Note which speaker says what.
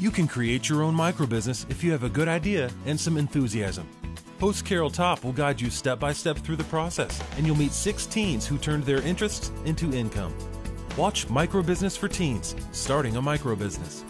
Speaker 1: You can create your own microbusiness if you have a good idea and some enthusiasm. Host Carol Topp will guide you step by step through the process, and you'll meet six teens who turned their interests into income. Watch Microbusiness for Teens, starting a microbusiness.